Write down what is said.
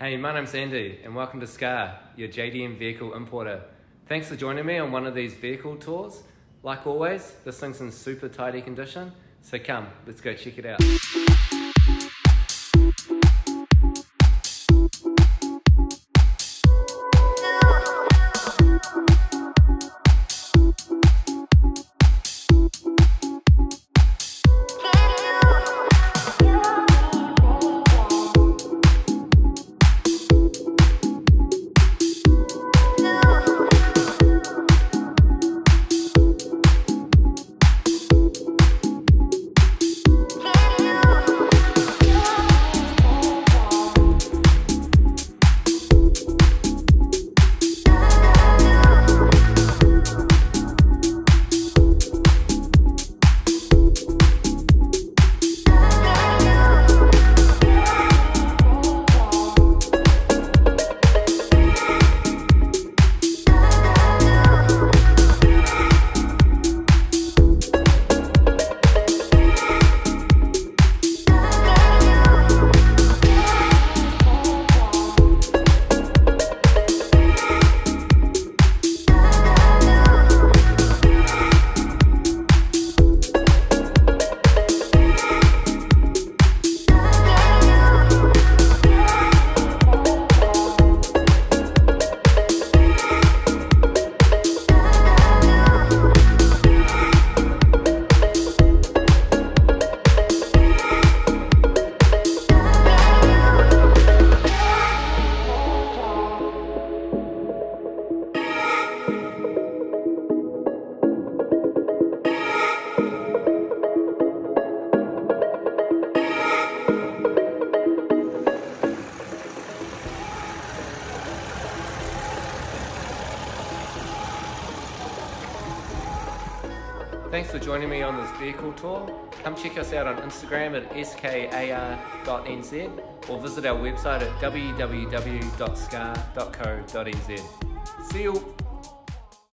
Hey, my name's Andy, and welcome to SCAR, your JDM vehicle importer. Thanks for joining me on one of these vehicle tours. Like always, this thing's in super tidy condition, so come, let's go check it out. Thanks for joining me on this vehicle tour. Come check us out on Instagram at skar.nz or visit our website at www.scar.co.nz. See you!